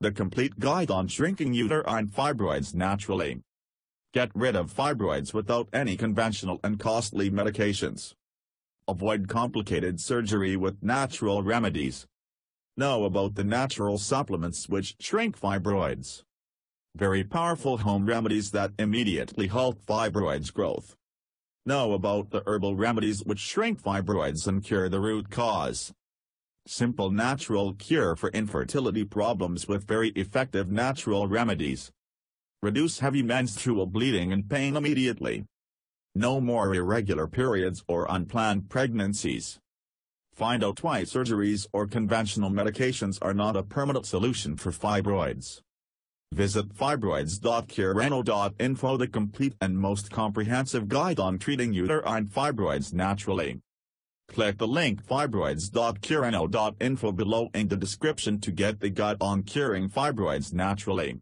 The complete guide on shrinking uterine fibroids naturally. Get rid of fibroids without any conventional and costly medications. Avoid complicated surgery with natural remedies. Know about the natural supplements which shrink fibroids. Very powerful home remedies that immediately halt fibroids growth. Know about the herbal remedies which shrink fibroids and cure the root cause. Simple natural cure for infertility problems with very effective natural remedies. Reduce heavy menstrual bleeding and pain immediately. No more irregular periods or unplanned pregnancies. Find out why surgeries or conventional medications are not a permanent solution for fibroids. Visit fibroids.curenow.info the complete and most comprehensive guide on treating uterine fibroids naturally. Click the link fibroids.curenow.info below in the description to get the guide on curing fibroids naturally.